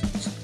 Jesus.